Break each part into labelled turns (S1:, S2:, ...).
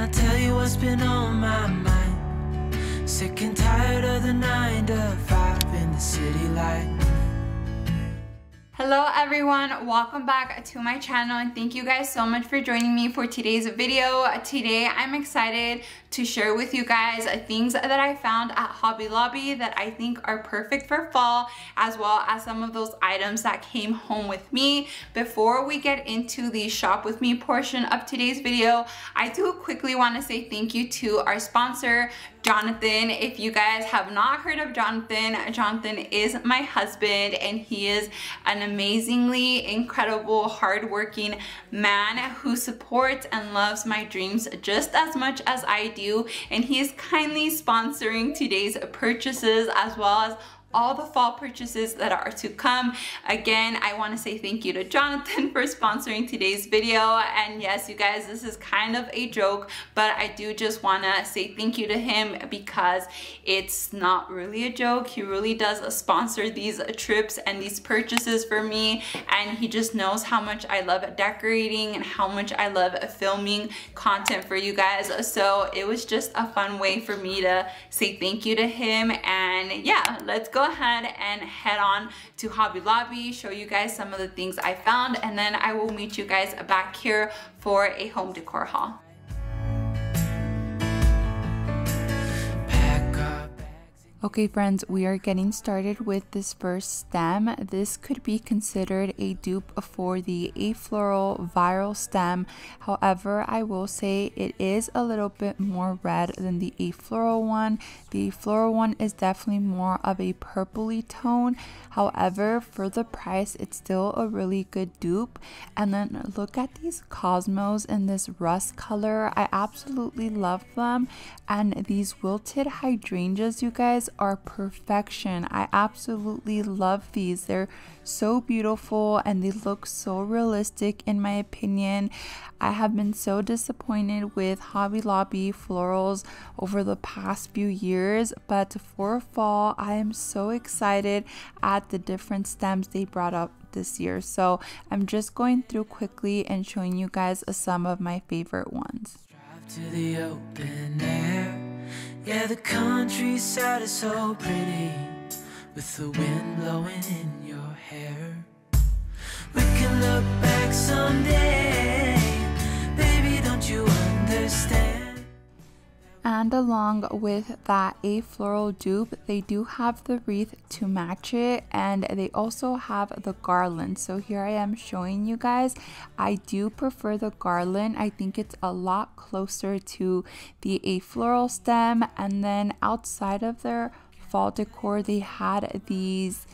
S1: I tell you what's been on my mind? Sick and tired of the nine to five in the city life.
S2: Hello everyone, welcome back to my channel and thank you guys so much for joining me for today's video. Today I'm excited to share with you guys things that I found at Hobby Lobby that I think are perfect for fall as well as some of those items that came home with me. Before we get into the shop with me portion of today's video, I do quickly want to say thank you to our sponsor Jonathan. If you guys have not heard of Jonathan, Jonathan is my husband and he is an amazingly incredible, hardworking man who supports and loves my dreams just as much as I do. And he is kindly sponsoring today's purchases as well as all the fall purchases that are to come. Again, I want to say thank you to Jonathan for sponsoring today's video. And yes, you guys, this is kind of a joke, but I do just want to say thank you to him because it's not really a joke. He really does sponsor these trips and these purchases for me. And he just knows how much I love decorating and how much I love filming content for you guys. So it was just a fun way for me to say thank you to him. And yeah, let's go go ahead and head on to Hobby Lobby, show you guys some of the things I found, and then I will meet you guys back here for a home decor haul. Okay friends, we are getting started with this first stem. This could be considered a dupe for the Afloral viral stem. However, I will say it is a little bit more red than the Afloral one. The floral one is definitely more of a purpley tone. However, for the price, it's still a really good dupe. And then look at these cosmos in this rust color. I absolutely love them. And these wilted hydrangeas, you guys, are perfection. I absolutely love these. They're so beautiful and they look so realistic in my opinion. I have been so disappointed with Hobby Lobby florals over the past few years, but for fall, I am so excited at the different stems they brought up this year. So I'm just going through quickly and showing you guys some of my favorite ones. Yeah, the countryside is so pretty with the wind blowing in your hair. We can look back someday, And along with that Afloral dupe, they do have the wreath to match it and they also have the garland. So here I am showing you guys. I do prefer the garland. I think it's a lot closer to the Afloral stem and then outside of their fall decor, they had these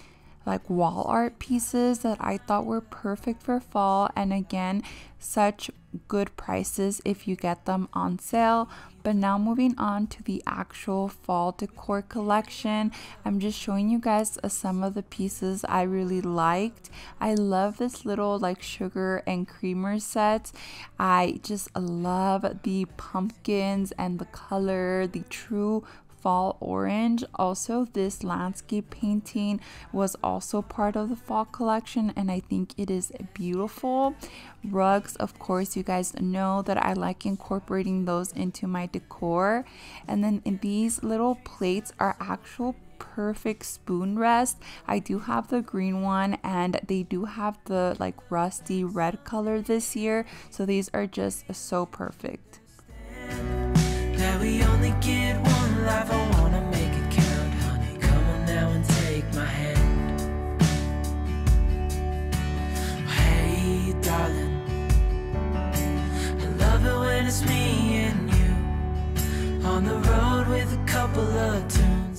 S2: like wall art pieces that I thought were perfect for fall. And again such good prices if you get them on sale. But now moving on to the actual fall decor collection I'm just showing you guys uh, some of the pieces I really liked. I love this little like sugar and creamer set I just love the pumpkins and the color the true fall orange. Also, this landscape painting was also part of the fall collection and I think it is beautiful. Rugs, of course, you guys know that I like incorporating those into my decor. And then these little plates are actual perfect spoon rest. I do have the green one and they do have the like rusty red color this year. So these are just so perfect life, I wanna make it count, honey. Come on now and take my hand. Hey, darling, I love it when it's me and you on the road with a couple of tunes.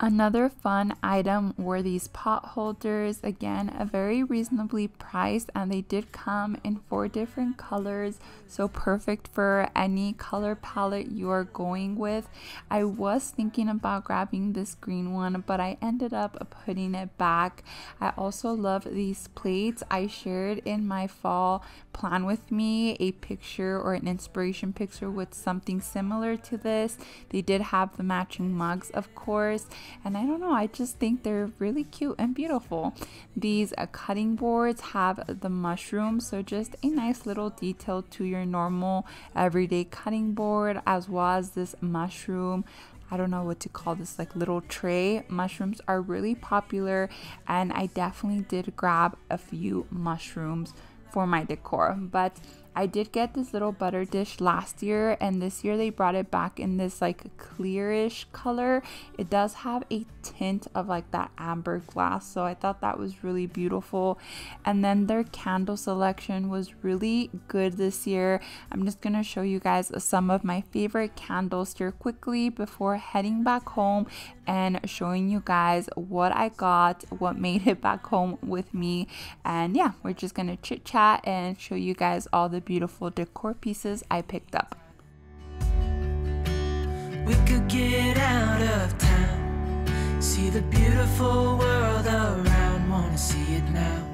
S2: Another fun item were these pot holders. Again, a very reasonably priced and they did come in four different colors. So perfect for any color palette you are going with. I was thinking about grabbing this green one, but I ended up putting it back. I also love these plates. I shared in my fall plan with me a picture or an inspiration picture with something similar to this. They did have the matching mugs, of course and I don't know, I just think they're really cute and beautiful. These uh, cutting boards have the mushrooms, so just a nice little detail to your normal everyday cutting board as well as this mushroom I don't know what to call this, like little tray. Mushrooms are really popular, and I definitely did grab a few mushrooms for my decor. But I did get this little butter dish last year and this year they brought it back in this like clearish color. It does have a tint of like that amber glass so I thought that was really beautiful. And then their candle selection was really good this year. I'm just gonna show you guys some of my favorite candles here quickly before heading back home and showing you guys what I got, what made it back home with me. And yeah, we're just gonna chit chat and show you guys all the beautiful decor pieces I picked up.
S3: We could get out of town, see the beautiful world around, wanna see it now.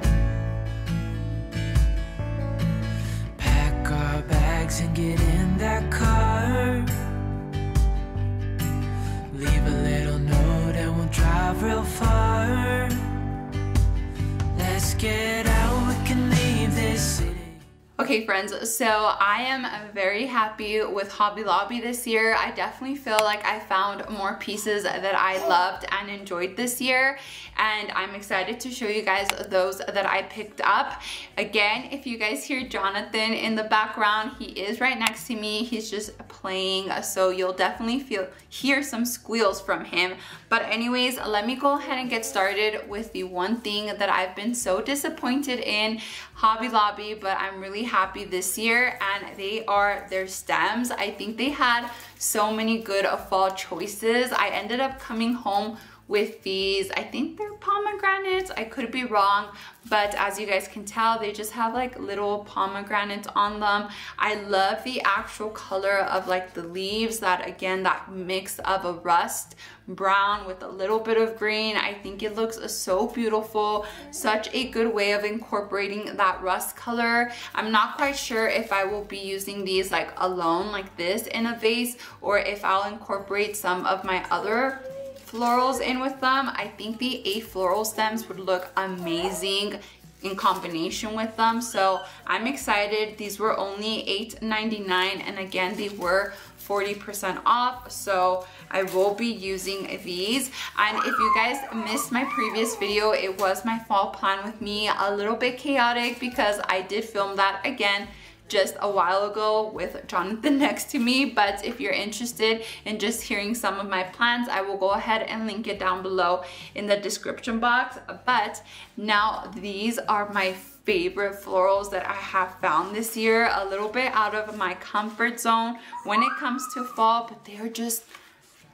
S2: Okay friends, so I am very happy with Hobby Lobby this year. I definitely feel like I found more pieces that I loved and enjoyed this year and I'm excited to show you guys those that I picked up. Again, if you guys hear Jonathan in the background, he is right next to me. He's just playing so you'll definitely feel hear some squeals from him. But anyways, let me go ahead and get started with the one thing that I've been so disappointed in Hobby Lobby, but I'm really happy this year and they are their stems. I think they had so many good fall choices. I ended up coming home with these. I think they're pomegranates. I could be wrong, but as you guys can tell, they just have like little pomegranates on them. I love the actual color of like the leaves that again, that mix of a rust brown with a little bit of green. I think it looks so beautiful. Such a good way of incorporating that rust color. I'm not quite sure if I will be using these like alone like this in a vase or if I'll incorporate some of my other florals in with them. I think the Afloral stems would look amazing in combination with them. So I'm excited. These were only $8.99 and again, they were 40% off. So I will be using these. And if you guys missed my previous video, it was my fall plan with me. A little bit chaotic because I did film that again just a while ago with Jonathan next to me but if you're interested in just hearing some of my plans I will go ahead and link it down below in the description box. But now these are my favorite florals that I have found this year a little bit out of my comfort zone when it comes to fall but they're just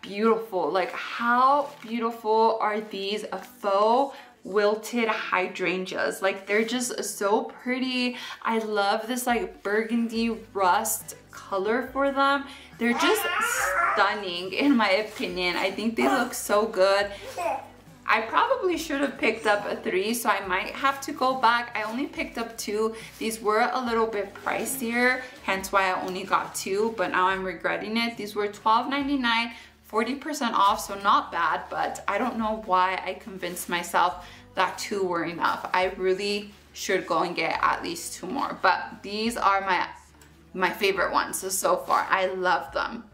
S2: beautiful. Like how beautiful are these? Faux wilted hydrangeas. Like they're just so pretty. I love this like burgundy rust color for them. They're just stunning in my opinion. I think they look so good. I probably should have picked up a three, so I might have to go back. I only picked up two. These were a little bit pricier, hence why I only got two, but now I'm regretting it. These were $12.99 40% off, so not bad, but I don't know why I convinced myself that two were enough. I really should go and get at least two more, but these are my, my favorite ones so, so far. I love them.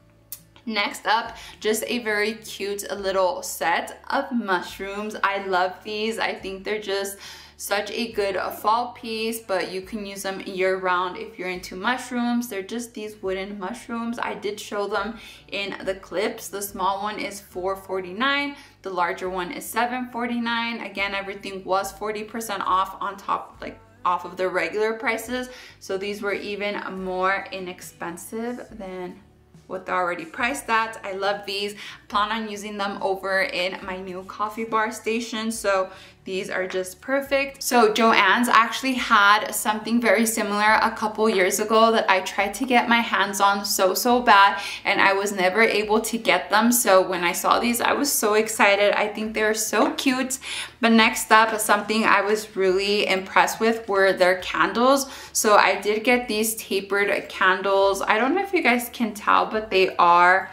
S2: Next up, just a very cute little set of mushrooms. I love these. I think they're just such a good fall piece, but you can use them year round if you're into mushrooms. They're just these wooden mushrooms. I did show them in the clips. The small one is $4.49. The larger one is $7.49. Again, everything was 40% off on top, like off of the regular prices. So these were even more inexpensive than what they're already priced at. I love these. Plan on using them over in my new coffee bar station. So these are just perfect. So Joann's actually had something very similar a couple years ago that I tried to get my hands on so, so bad and I was never able to get them. So when I saw these, I was so excited. I think they're so cute. But next up, something I was really impressed with were their candles. So I did get these tapered candles. I don't know if you guys can tell, but they are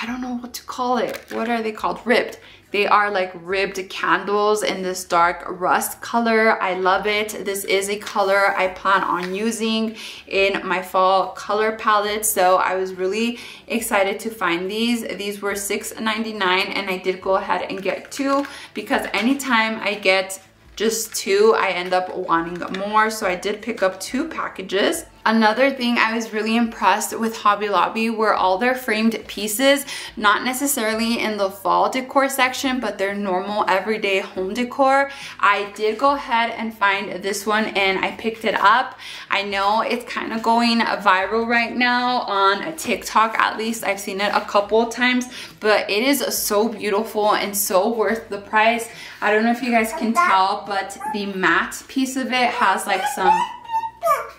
S2: I don't know what to call it. What are they called? Ribbed. They are like ribbed candles in this dark rust color. I love it. This is a color I plan on using in my fall color palette. So I was really excited to find these. These were $6.99 and I did go ahead and get two because anytime I get just two, I end up wanting more. So I did pick up two packages. Another thing I was really impressed with Hobby Lobby were all their framed pieces, not necessarily in the fall decor section, but their normal everyday home decor. I did go ahead and find this one and I picked it up. I know it's kind of going viral right now on TikTok, at least I've seen it a couple times, but it is so beautiful and so worth the price. I don't know if you guys can tell, but the matte piece of it has like some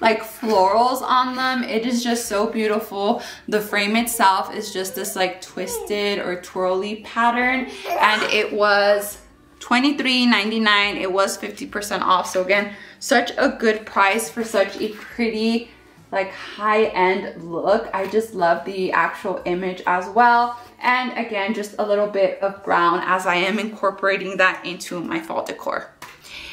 S2: like florals on them. It is just so beautiful. The frame itself is just this like twisted or twirly pattern and it was $23.99. It was 50% off. So again, such a good price for such a pretty like high-end look. I just love the actual image as well. And again, just a little bit of brown as I am incorporating that into my fall decor.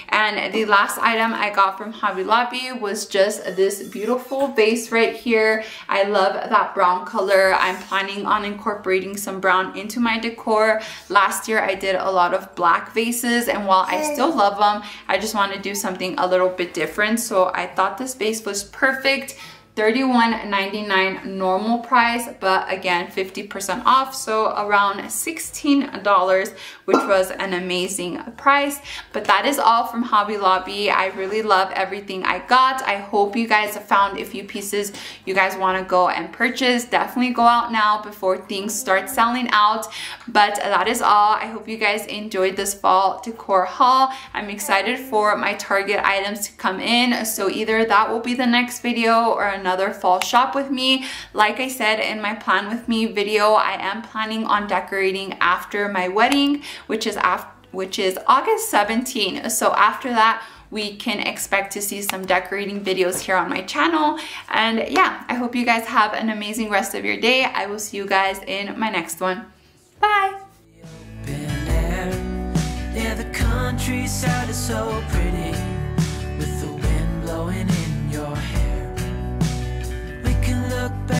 S2: And the last item I got from Hobby Lobby was just this beautiful vase right here. I love that brown color. I'm planning on incorporating some brown into my decor. Last year I did a lot of black vases and while I still love them, I just want to do something a little bit different. So I thought this vase was perfect. $31.99 normal price, but again, 50% off, so around $16, which was an amazing price. But that is all from Hobby Lobby. I really love everything I got. I hope you guys have found a few pieces you guys wanna go and purchase. Definitely go out now before things start selling out. But that is all. I hope you guys enjoyed this fall decor haul. I'm excited for my Target items to come in. So either that will be the next video or another another fall shop with me. Like I said in my plan with me video, I am planning on decorating after my wedding, which is after which is August 17. So after that, we can expect to see some decorating videos here on my channel. And yeah, I hope you guys have an amazing rest of your day. I will see you guys in my next one. Bye! The countryside is so pretty